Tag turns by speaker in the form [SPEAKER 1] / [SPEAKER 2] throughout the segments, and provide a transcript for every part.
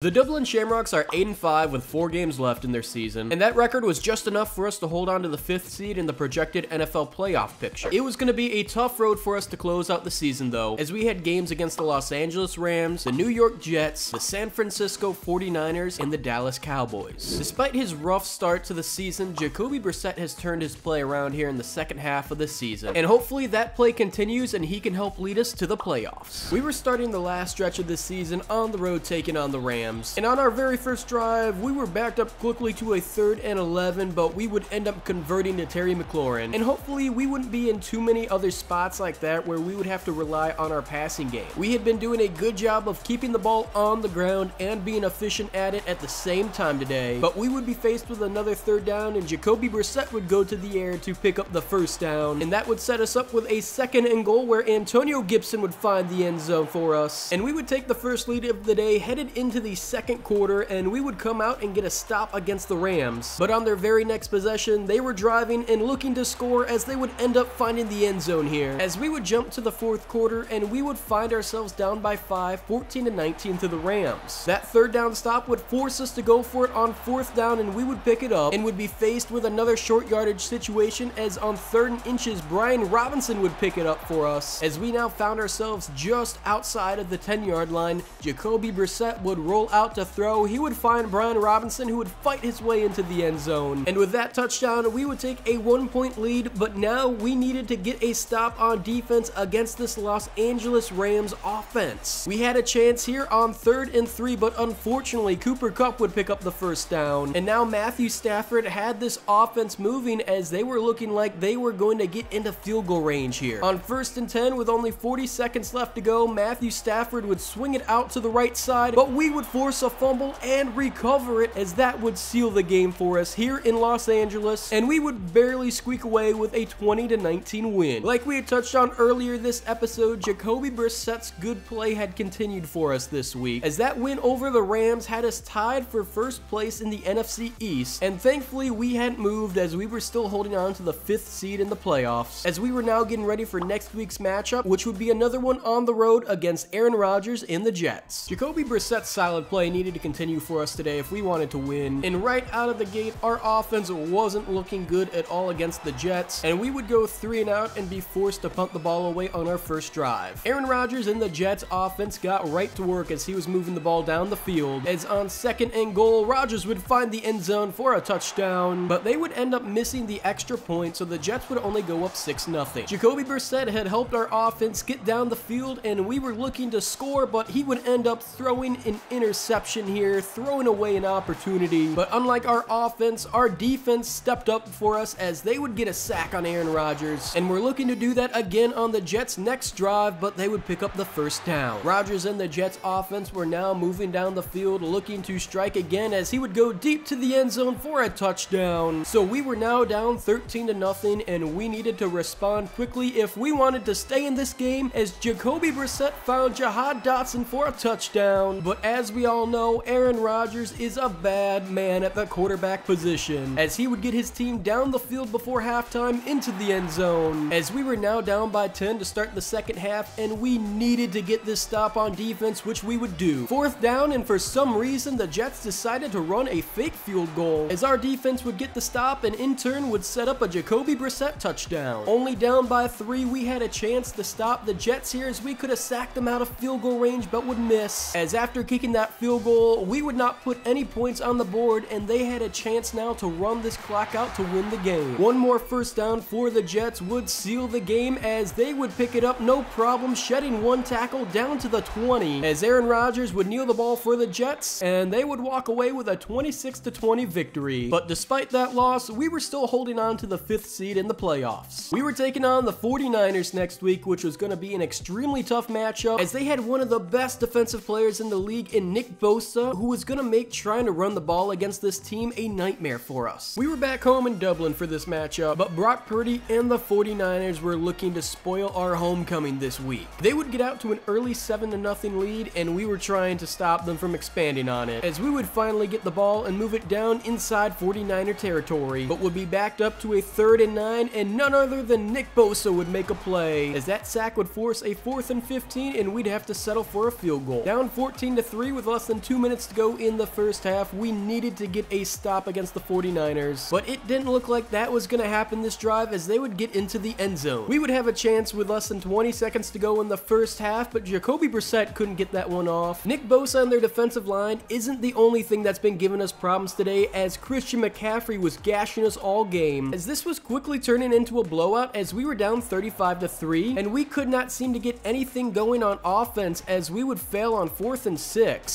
[SPEAKER 1] The Dublin Shamrocks are 8 and 5 with 4 games left in their season, and that record was just enough for us to hold on to the 5th seed in the projected NFL playoff picture. It was going to be a tough road for us to close out the season though, as we had games against the Los Angeles Rams, the New York Jets, the San Francisco 49ers, and the Dallas Cowboys. Despite his rough start to the season, Jacoby Brissett has turned his play around here in the second half of the season, and hopefully that play continues and he can help lead us to the playoffs. We were starting the last stretch of this season on the road taking on the Rams, Rams. And on our very first drive, we were backed up quickly to a third and 11, but we would end up converting to Terry McLaurin. And hopefully we wouldn't be in too many other spots like that where we would have to rely on our passing game. We had been doing a good job of keeping the ball on the ground and being efficient at it at the same time today, but we would be faced with another third down and Jacoby Brissett would go to the air to pick up the first down, and that would set us up with a second and goal where Antonio Gibson would find the end zone for us, and we would take the first lead of the day headed into the second quarter and we would come out and get a stop against the Rams. But on their very next possession, they were driving and looking to score as they would end up finding the end zone here. As we would jump to the fourth quarter and we would find ourselves down by 5, 14 to 19 to the Rams. That third down stop would force us to go for it on fourth down and we would pick it up and would be faced with another short yardage situation as on third and inches, Brian Robinson would pick it up for us. As we now found ourselves just outside of the 10 yard line, Jacoby Brissett would roll out to throw, he would find Brian Robinson who would fight his way into the end zone. And with that touchdown, we would take a one point lead, but now we needed to get a stop on defense against this Los Angeles Rams offense. We had a chance here on third and three, but unfortunately Cooper Kupp would pick up the first down. And now Matthew Stafford had this offense moving as they were looking like they were going to get into field goal range here. On first and 10 with only 40 seconds left to go, Matthew Stafford would swing it out to the right side, but we would force a fumble and recover it as that would seal the game for us here in Los Angeles and we would barely squeak away with a 20 to 19 win. Like we had touched on earlier this episode, Jacoby Brissett's good play had continued for us this week as that win over the Rams had us tied for first place in the NFC East and thankfully we hadn't moved as we were still holding on to the fifth seed in the playoffs as we were now getting ready for next week's matchup which would be another one on the road against Aaron Rodgers in the Jets. Jacoby Brissett's solid play needed to continue for us today if we wanted to win. And right out of the gate, our offense wasn't looking good at all against the Jets, and we would go three and out and be forced to punt the ball away on our first drive. Aaron Rodgers and the Jets offense got right to work as he was moving the ball down the field. As on second and goal, Rodgers would find the end zone for a touchdown, but they would end up missing the extra point, so the Jets would only go up 6-0. Jacoby Brissett had helped our offense get down the field, and we were looking to score, but he would end up throwing an interception here, throwing away an opportunity. But unlike our offense, our defense stepped up for us as they would get a sack on Aaron Rodgers. And we're looking to do that again on the Jets' next drive, but they would pick up the first down. Rodgers and the Jets offense were now moving down the field looking to strike again as he would go deep to the end zone for a touchdown. So we were now down 13 to nothing and we needed to respond quickly if we wanted to stay in this game as Jacoby Brissett found Jahan Dotson for a touchdown. But as we all know, Aaron Rodgers is a bad man at the quarterback position, as he would get his team down the field before halftime into the end zone. As we were now down by 10 to start the second half, and we needed to get this stop on defense, which we would do. Fourth down, and for some reason, the Jets decided to run a fake field goal, as our defense would get the stop and in turn would set up a Jacoby Brissett touchdown. Only down by three, we had a chance to stop the Jets here as we could have sacked them out of field goal range but would miss. As after kicking that field goal, we would not put any points on the board and they had a chance now to run this clock out to win the game. One more first down for the Jets would seal the game as they would pick it up no problem, shedding one tackle down to the 20 as Aaron Rodgers would kneel the ball for the Jets and they would walk away with a 26 20 victory. But despite that loss, we were still holding on to the fifth seed in the playoffs. We were taking on the 49ers next week, which was going to be an extremely tough matchup as they had one of the best defensive players in the league in Nick Bosa, who was going to make trying to run the ball against this team a nightmare for us. We were back home in Dublin for this matchup, but Brock Purdy and the 49ers were looking to spoil our homecoming this week. They would get out to an early 7 0 lead, and we were trying to stop them from expanding on it, as we would finally get the ball and move it down inside 49er territory, but would be backed up to a third and 9, and none other than Nick Bosa would make a play, as that sack would force a fourth and 15, and we'd have to settle for a field goal. Down 14 to 3 with less than two minutes to go in the first half, we needed to get a stop against the 49ers, but it didn't look like that was going to happen this drive as they would get into the end zone. We would have a chance with less than 20 seconds to go in the first half, but Jacoby Brissett couldn't get that one off. Nick Bosa on their defensive line isn't the only thing that's been giving us problems today as Christian McCaffrey was gashing us all game, as this was quickly turning into a blowout as we were down 35 to 3, and we could not seem to get anything going on offense as we would fail on 4th and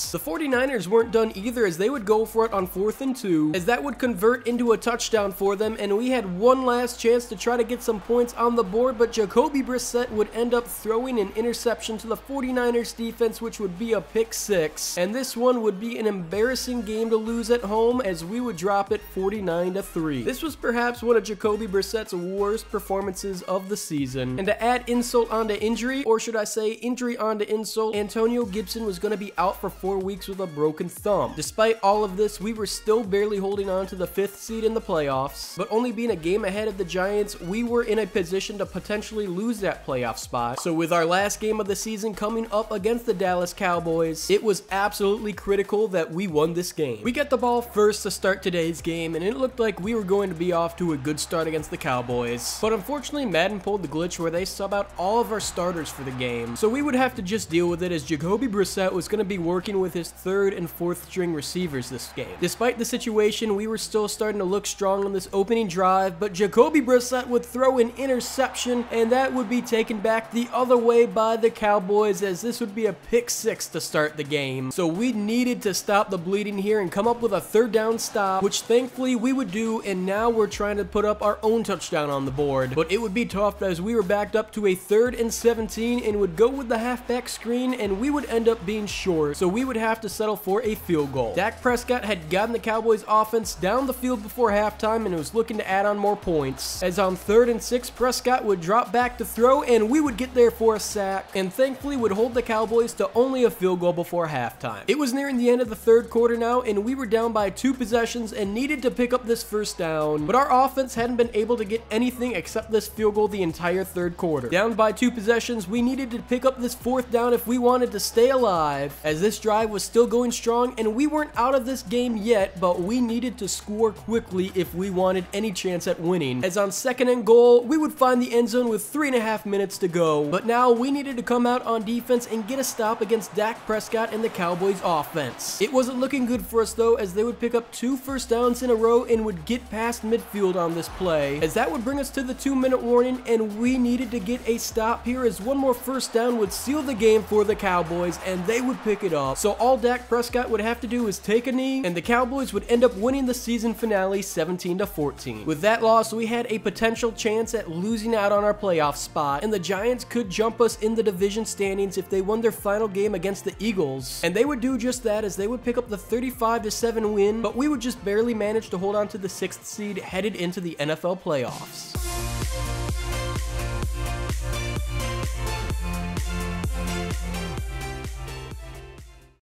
[SPEAKER 1] 6. The 49ers weren't done either as they would go for it on 4th and 2, as that would convert into a touchdown for them, and we had one last chance to try to get some points on the board, but Jacoby Brissett would end up throwing an interception to the 49ers defense, which would be a pick 6, and this one would be an embarrassing game to lose at home as we would drop it 49 to 3. This was perhaps one of Jacoby Brissett's worst performances of the season, and to add insult onto injury, or should I say injury onto insult, Antonio Gibson was going to be out for four weeks with a broken thumb. Despite all of this, we were still barely holding on to the fifth seed in the playoffs, but only being a game ahead of the Giants, we were in a position to potentially lose that playoff spot. So with our last game of the season coming up against the Dallas Cowboys, it was absolutely critical that we won this game. We get the ball first to start today's game, and it looked like we were going to be off to a good start against the Cowboys. But unfortunately, Madden pulled the glitch where they sub out all of our starters for the game, so we would have to just deal with it as Jacoby Brissett was going to be working with his third and fourth string receivers this game. Despite the situation, we were still starting to look strong on this opening drive, but Jacoby Brissett would throw an interception, and that would be taken back the other way by the Cowboys as this would be a pick six to start the game. So we needed to stop the bleeding here and come up with a third down stop, which thankfully we would do, and now we're trying to put up our own touchdown on the board. But it would be tough as we were backed up to a third and 17 and would go with the halfback screen, and we would end up being short, so we would have to settle for a field goal. Dak Prescott had gotten the Cowboys offense down the field before halftime and was looking to add on more points. As on third and six, Prescott would drop back to throw, and we would get there for a sack, and thankfully would hold the Cowboys to only a field goal before halftime. It was nearing the end of the third quarter now, and we were down by two possessions and needed to pick up this first down, but our offense hadn't been able to get anything except this field goal the entire third quarter. Down by two possessions, we needed to pick up this fourth down if we wanted to stay alive, as this drive was still going strong, and we weren't out of this game yet, but we needed to score quickly if we wanted any chance at winning. As on second and goal, we would find the end zone with three and a half minutes to go, but now we needed to come out on defense and get a stop against Dak Prescott and the Cowboys offense. It wasn't looking good for us though, as they would pick up two first downs in a row and would get past midfield on this play, as that would bring us to the two minute warning, and we needed to get a stop here as one more first down would seal the game for the Cowboys, and they would pick it up. So all Dak Prescott would have to do is take a knee, and the Cowboys would end up winning the season finale 17 to 14. With that loss, we had a potential chance at losing out on our playoff spot, and the Giants could jump us in the division standings if they won their final game against the Eagles. And they would do just that as they would pick up the 35 to 7 win, but we would just barely manage to hold on to the 6th seed headed into the NFL playoffs.